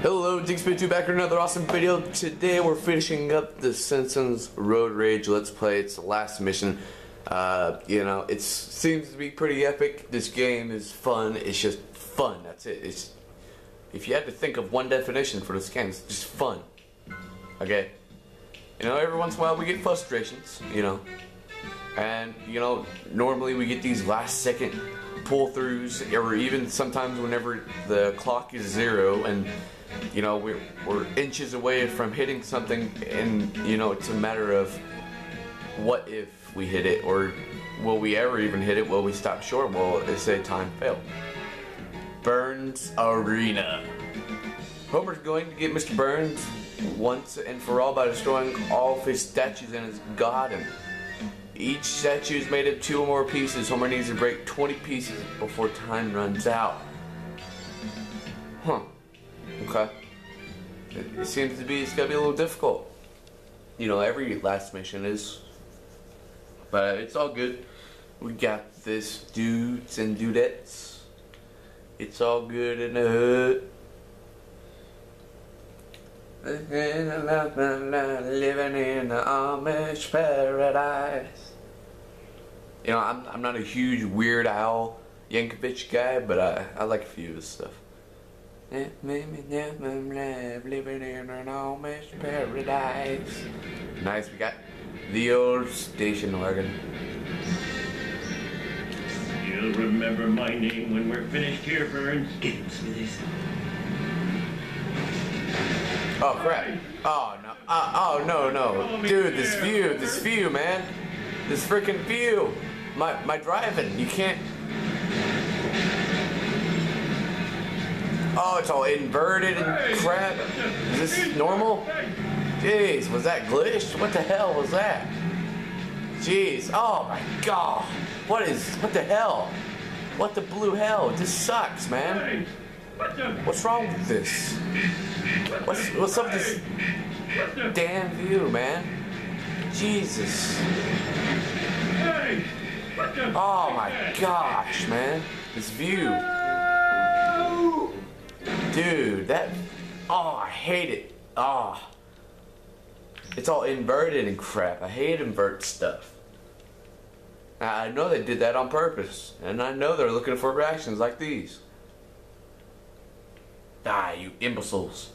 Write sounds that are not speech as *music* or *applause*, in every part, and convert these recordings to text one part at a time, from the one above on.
Hello, Digspin2 back with another awesome video. Today we're finishing up the Simpsons Road Rage Let's Play. It's the last mission. Uh, you know, it seems to be pretty epic. This game is fun. It's just fun. That's it. It's if you had to think of one definition for this game, it's just fun. Okay. You know, every once in a while we get frustrations. You know, and you know, normally we get these last second pull throughs, or even sometimes whenever the clock is zero and you know we're, we're inches away from hitting something and you know it's a matter of what if we hit it or will we ever even hit it? Will we stop short? Will it's say time failed? Burns arena. Homer's going to get mr burns once and for all by destroying all of his statues in his garden. Each statue is made of two or more pieces. Homer needs to break 20 pieces before time runs out. Huh Okay. It seems to be, it's gonna be a little difficult. You know, every last mission is. But it's all good. We got this, dudes and dudettes. It's all good in the hood. Living in the Amish paradise. You know, I'm, I'm not a huge Weird Al Yankovic guy, but I, I like a few of his stuff. Living in an almost paradise. Nice, we got the old station wagon. You'll remember my name when we're finished here, Burns. Get him, Smithers. Oh crap. Oh no. Uh, oh no no. Dude, this view, this view, man. This freaking view. My my driving. You can't Oh, it's all inverted and crap. Is this normal? Jeez, was that glitched? What the hell was that? Jeez, oh my god. What is, what the hell? What the blue hell? This sucks, man. What's wrong with this? What's, what's up with this damn view, man? Jesus. Oh my gosh, man. This view. Dude, that. Oh, I hate it. Oh. It's all inverted and crap. I hate invert stuff. I know they did that on purpose. And I know they're looking for reactions like these. Ah, you imbeciles.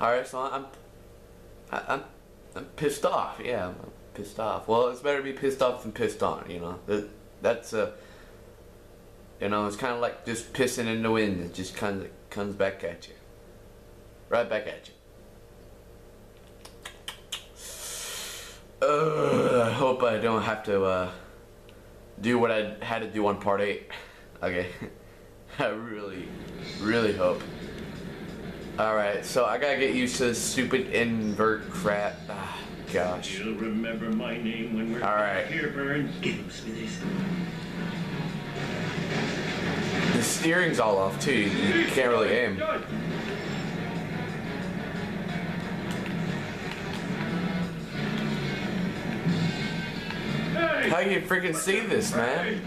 Alright, so I'm. I, I'm. I'm pissed off. Yeah, I'm pissed off. Well, it's better to be pissed off than pissed on, you know? That, that's a. Uh, you know, it's kind of like just pissing in the wind. It just kind of comes back at you. Right back at you. Uh, I hope I don't have to uh, do what I had to do on part 8. Okay. *laughs* I really, really hope. Alright, so I gotta get used to this stupid invert crap. Ah, gosh. You'll remember my name when we're All right. here, Burns. Get him, Smithers. Steering's all off too. You can't really aim. How you freaking see this, man?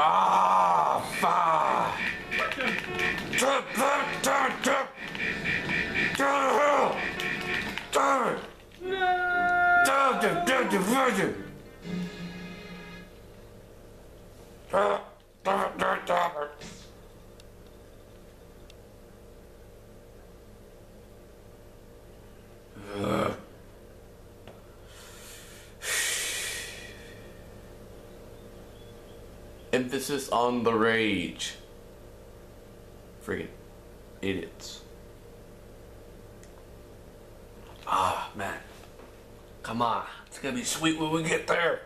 Ah, fuck. Damn, damn, damn, damn. Damn. Damn. Damn, damn, damn, damn, damn. Damn damn damn it. Ugh. Emphasis on the rage. Friggin' idiots. Ah, man. Come on. It's gonna be sweet when we get there.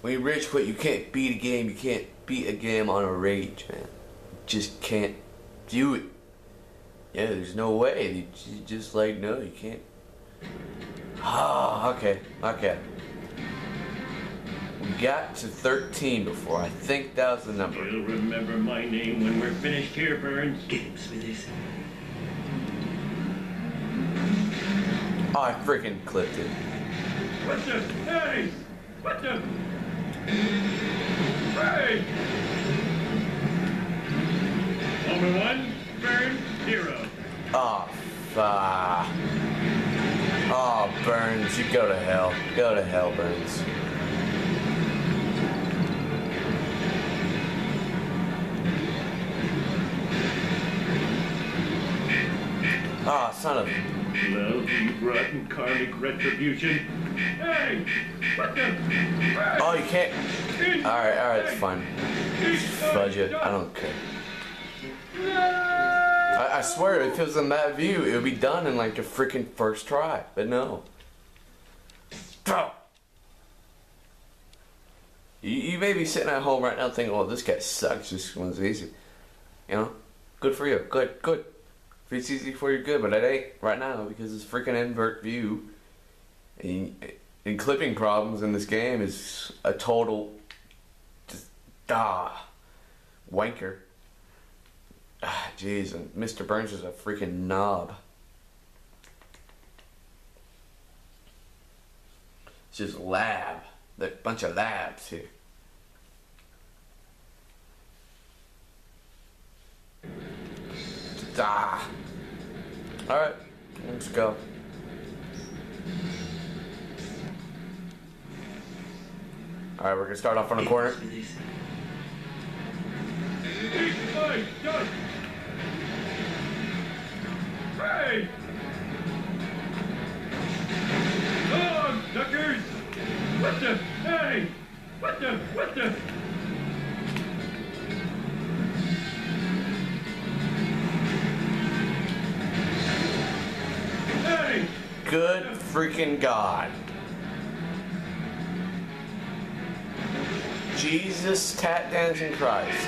When you rage quit, you can't beat a game. You can't beat a game on a rage, man. You just can't do it. Yeah, there's no way. You, just like, no, you can't. Ah, okay, okay. Got to 13 before. I think that was the number. You'll remember my name when we're finished here, Burns. Get him, Smithers. Oh, I freaking clipped it. What the? Hey! What the? Hey! Number one, Burns, zero. Oh, fuck. Oh, Burns, you go to hell. Go to hell, Burns. Son of. Well, you rotten karmic retribution. Hey! What the? Oh, you can't... Alright, alright, it's fine. Fudge it. I don't care. I, I swear, if it was in that view, it would be done in like a freaking first try. But no. You, you may be sitting at home right now thinking, oh, this guy sucks. This one's easy. You know? Good for you. Good, good. If it's easy for you, good. But it ain't right now because it's freaking invert view. And, and clipping problems in this game is a total. Just, ah. Wanker. Ah, jeez, and Mr. Burns is a freaking knob. It's just lab. A bunch of labs here. Alright, let's go. Alright, we're gonna start off on the corner. Hey! Oh, suckers! What the? Hey! What the? What the? Good freaking God. Jesus tat dancing Christ.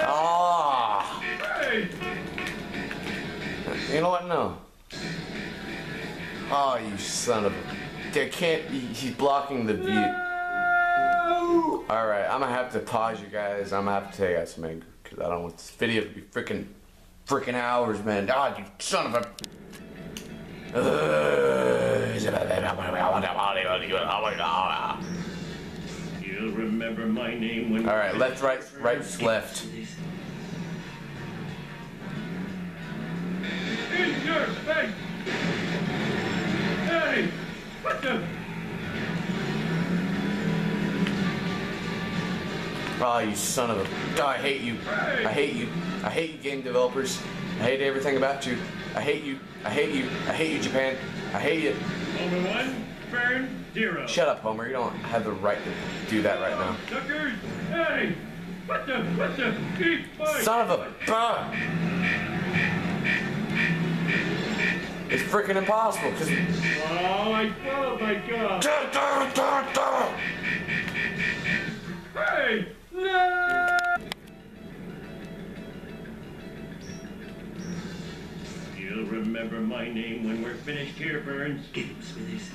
Ah. Hey! You know what? No. Oh, you son of a. They can't. He's blocking the view. No! Alright, I'm gonna have to pause you guys. I'm gonna have to take out some anger. Because I don't want this video to be freaking. freaking hours, man. Ah, you son of a. You'll remember my name when. left, right, right, left. In your face! Hey! What the? Oh, you son of a. I hate you. I hate you. I hate you, game developers. I hate everything about you. I hate you. I hate you. I hate you, Japan. I hate you. Number one, burn zero. Shut up, Homer. You don't have the right to do that right now. Suckers! Hey! What the? What the? Eat my Son of a. It's freaking impossible, because. Oh, I followed my god! My name when we're finished here, Burns. Get him, Smithers.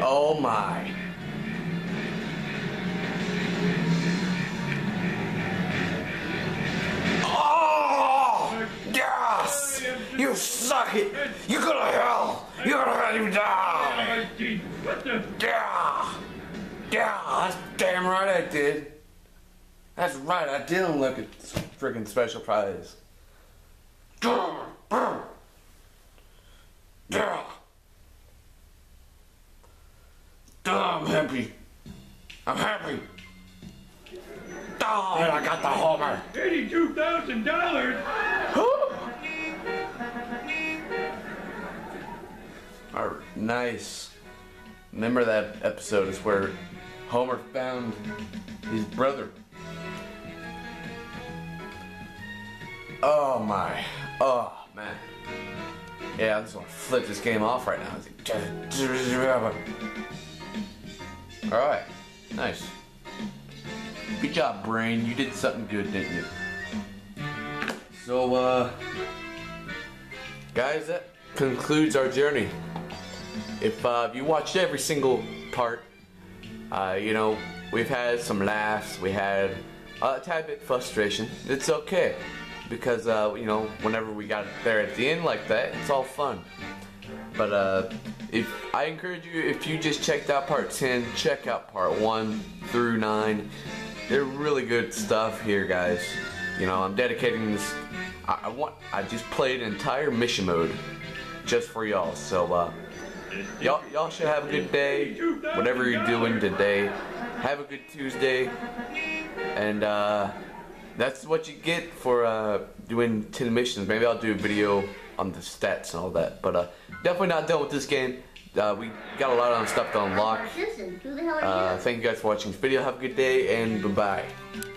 Oh my. Oh! Yes! You suck it! You go to hell! You go to hell, you die! Yeah! Yeah, that's damn right I did. That's right, I didn't look at freaking special prize. Yeah! Homer. Eighty-two thousand dollars! Alright, nice. remember that episode is where Homer found his brother. Oh my. Oh man. Yeah, I just to flip this game off right now. Alright. Nice. Good job, Brain. You did something good, didn't you? So, uh, guys, that concludes our journey. If uh, you watched every single part, uh, you know, we've had some laughs, we had a tad bit frustration. It's okay because uh, you know whenever we got there at the end like that, it's all fun. But uh, if I encourage you, if you just checked out part 10, check out part 1 through 9. They're really good stuff here, guys. You know, I'm dedicating this. I, I want. I just played an entire mission mode just for y'all. So uh, y'all, y'all should have a good day, whatever you're doing today. Have a good Tuesday, and uh, that's what you get for uh, doing 10 missions. Maybe I'll do a video on the stats and all that. But uh, definitely not done with this game. Uh, we got a lot of stuff to unlock. The are you? Thank you guys for watching this video. Have a good day and bye bye.